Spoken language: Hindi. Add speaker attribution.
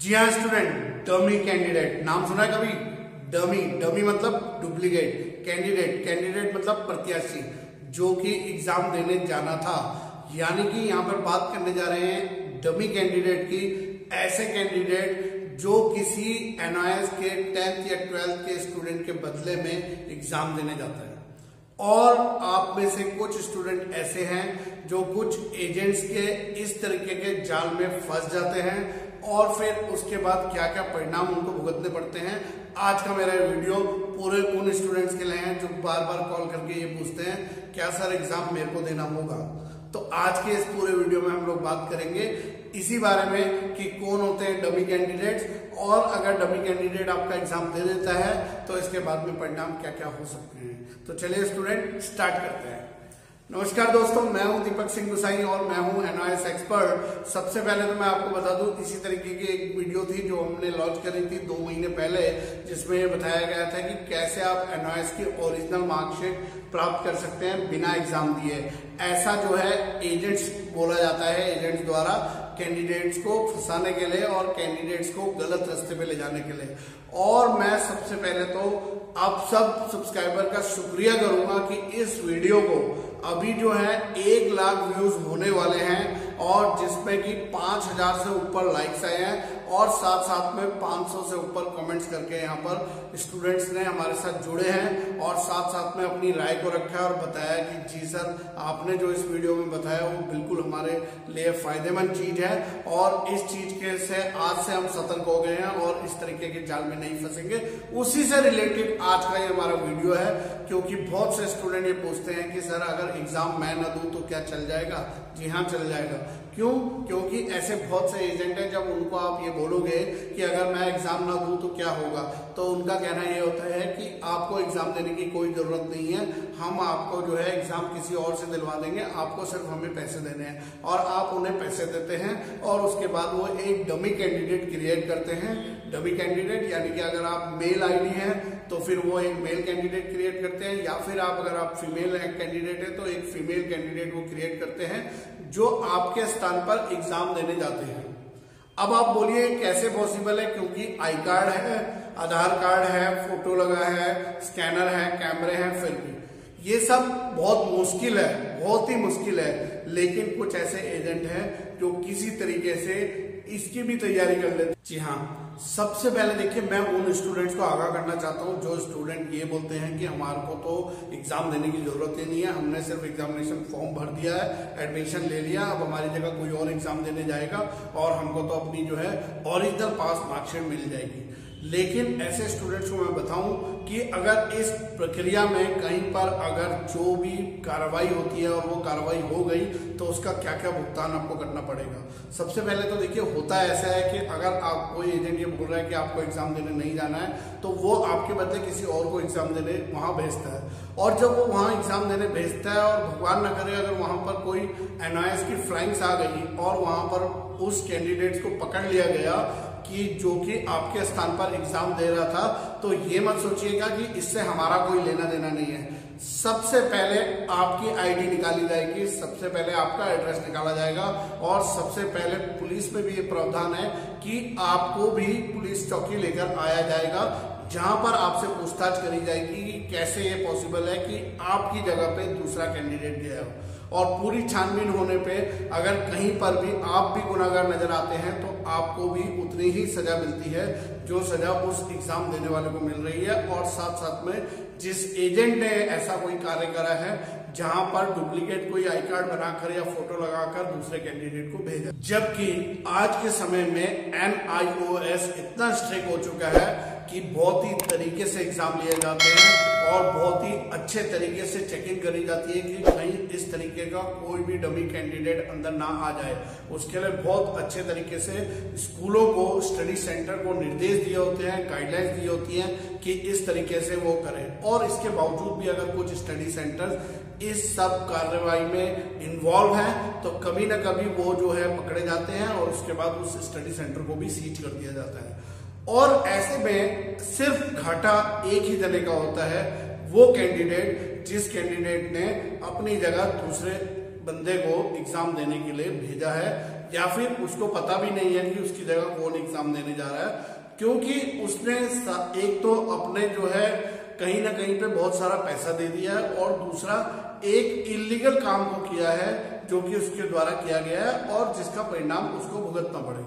Speaker 1: जी हाँ स्टूडेंट डमी कैंडिडेट नाम सुना है कभी? डमी डमी मतलब डुप्लीकेट कैंडिडेट कैंडिडेट मतलब प्रत्याशी, जो कि एग्ज़ाम देने जाना था। यानी कि यहाँ पर बात करने जा रहे हैं डमी कैंडिडेट की। ऐसे कैंडिडेट जो किसी एनआईएस के टेंथ या ट्वेल्थ के स्टूडेंट के बदले में एग्ज़ाम देने जाता है। और आप में से कुछ स्टूडेंट ऐसे हैं जो कुछ एजेंट्स के इस तरीके के जाल में फंस जाते हैं। और फिर उसके बाद क्या क्या परिणाम उनको भुगतने पड़ते हैं, आज का मेरा वीडियो पूरे उन स्टूडेंट्स के लिए है जो बार बार कॉल करके ये पूछते हैं, क्या सर एग्ज़ाम मेरे को देना होगा? तो आज के इस पूरे वीडियो में हम लोग बात करेंगे इसी बारे में कि कौन होते हैं डमी कैंडिडेट्स और अगर डमी कैंडिडेट आपका एग्ज़ाम दे देता है तो इसके बाद में परिणाम क्या क्या हो सकते हैं। तो चलिए स्टूडेंट स्टार्ट करते हैं। नमस्कार दोस्तों, मैं हूँ दीपक सिंह गुसाई और मैं हूँ एनआईएस एक्सपर्ट सबसे पहले तो मैं आपको बता दूँ, इसी तरीके की एक वीडियो थी जो हमने लॉन्च करी थी दो महीने पहले, जिसमें बताया गया था कि कैसे आप एनआईएस की ओरिजिनल मार्कशीट प्राप्त कर सकते हैं बिना एग्ज़ाम दिए। ऐसा जो है एजेंट्स बोला जाता है एजेंट्स द्वारा कैंडिडेट्स को फंसाने के लिए और कैंडिडेट्स को गलत रास्ते पे ले जाने के लिए। और मैं सबसे पहले तो आप सब सब्सक्राइबर का शुक्रिया करूँगा कि इस वीडियो को अभी जो है एक लाख व्यूज़ होने वाले हैं। और जिसमें कि पाँच हज़ार से ऊपर लाइक्स आए हैं और साथ साथ में 500 से ऊपर कमेंट्स करके यहाँ पर स्टूडेंट्स ने हमारे साथ जुड़े हैं और साथ साथ में अपनी राय को रखा है और बताया कि जी सर, आपने जो इस वीडियो में बताया वो बिल्कुल हमारे लिए फ़ायदेमंद चीज़ है और इस चीज़ के से आज से हम सतर्क हो गए हैं और इस तरीके के जाल में नहीं फंसेंगे। उसी से रिलेटेड आज का ये हमारा वीडियो है, क्योंकि बहुत से स्टूडेंट ये पूछते हैं कि, सर, अगर एग्ज़ाम मैं न दू तो क्या चल जाएगा? जी हाँ चल जाएगा। क्यों? क्योंकि ऐसे बहुत से एजेंट हैं जब उनको आप ये बोलोगे कि अगर मैं एग्ज़ाम ना दूँ तो क्या होगा? तो उनका कहना ये होता है कि आपको एग्ज़ाम देने की कोई ज़रूरत नहीं है। हम आपको जो है एग्ज़ाम किसी और से दिलवा देंगे। आपको सिर्फ़ हमें पैसे देने हैं और आप उन्हें पैसे देते हैं और उसके बाद वो एक डमी कैंडिडेट क्रिएट करते हैं। डमी कैंडिडेट यानी कि अगर आप मेल आईडी हैं तो फिर वो एक मेल कैंडिडेट क्रिएट करते हैं या फिर आप अगर आप फीमेल कैंडिडेट है तो एक फीमेल कैंडिडेट वो क्रिएट करते हैं। जो आपके स्थान पर एग्ज़ाम देने जाते हैं। अब आप बोलिए कैसे पॉसिबल है क्योंकि आई कार्ड है, आधार कार्ड है फ़ोटो लगा है स्कैनर है कैमरे हैं, फिर भी। ये सब बहुत मुश्किल है, बहुत ही मुश्किल है। लेकिन कुछ ऐसे एजेंट हैं जो किसी तरीके से इसकी भी तैयारी कर लेते जी हाँ सबसे पहले देखिए, मैं उन स्टूडेंट्स को आगाह करना चाहता हूँ, जो स्टूडेंट ये बोलते हैं कि हमारे को तो एग्ज़ाम देने की ज़रूरत ही नहीं है। हमने सिर्फ़ एग्जामिनेशन फॉर्म भर दिया है एडमिशन ले लिया, अब हमारी जगह कोई और एग्ज़ाम देने जाएगा और हमको तो अपनी जो है ओरिजिनल पास मार्कशीट मिल जाएगी। लेकिन ऐसे स्टूडेंट्स को मैं बताऊँ कि अगर इस प्रक्रिया में कहीं पर अगर जो भी कार्रवाई होती है और वो कार्रवाई हो गई तो उसका क्या क्या भुगतान आपको करना पड़ेगा। सबसे पहले तो देखिए, होता ऐसा है कि अगर आप, कोई एजेंट ये बोल रहा है कि आपको एग्ज़ाम देने नहीं जाना है तो वो आपके बदले किसी और को एग्ज़ाम देने वहाँ भेजता है। और जब वो वहाँ एग्ज़ाम देने भेजता है और भगवान न करे अगर वहाँ पर कोई एनआईएस की फ्लाइंग्स आ गई और वहाँ पर उस कैंडिडेट्स को पकड़ लिया गया कि जो कि आपके स्थान पर एग्ज़ाम दे रहा था तो ये मत सोचिएगा कि इससे हमारा कोई लेना देना नहीं है। सबसे पहले आपकी आईडी निकाली जाएगी, सबसे पहले आपका एड्रेस निकाला जाएगा, और सबसे पहले पुलिस में भी ये प्रावधान है कि आपको भी पुलिस चौकी लेकर आया जाएगा, जहाँ पर आपसे पूछताछ करी जाएगी कि कैसे ये पॉसिबल है कि आपकी जगह पे दूसरा कैंडिडेट गया हो। और पूरी छानबीन होने पे अगर कहीं पर भी आप भी गुनागार नज़र आते हैं तो आपको भी उतनी ही सजा मिलती है जो सजा उस एग्ज़ाम देने वाले को मिल रही है और साथ साथ में जिस एजेंट ने ऐसा कोई कार्य करा है, जहाँ पर डुप्लीकेट कोई आई कार्ड बनाकर या फ़ोटो लगाकर दूसरे कैंडिडेट को भेजा। जबकि आज के समय में एनआईओएस इतना स्ट्रिक हो चुका है कि बहुत ही तरीके से एग्ज़ाम लिए जाते हैं और बहुत ही अच्छे तरीके से चेकिंग करी जाती है कि कहीं इस तरीके का कोई भी डमी कैंडिडेट अंदर ना आ जाए। उसके लिए बहुत अच्छे तरीके से स्कूलों को, स्टडी सेंटर को निर्देश दिए होते हैं, गाइडलाइंस दी होती हैं कि इस तरीके से वो करें। और इसके बावजूद भी अगर कुछ स्टडी सेंटर इस सब कार्रवाई में इन्वॉल्व है तो कभी ना कभी वो जो है पकड़े जाते हैं और उसके बाद उस स्टडी सेंटर को भी सीज कर दिया जाता है। और ऐसे में सिर्फ़ घाटा एक ही जने का होता है, वो कैंडिडेट जिस कैंडिडेट ने अपनी जगह दूसरे बंदे को एग्ज़ाम देने के लिए भेजा है, या फिर उसको पता भी नहीं है कि उसकी जगह कौन एग्ज़ाम देने जा रहा है, क्योंकि उसने एक तो अपने जो है कहीं ना कहीं पे बहुत सारा पैसा दे दिया है और दूसरा, एक इलीगल काम को किया है जो कि उसके द्वारा किया गया है और जिसका परिणाम उसको भुगतना पड़ेगा।